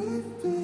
with me.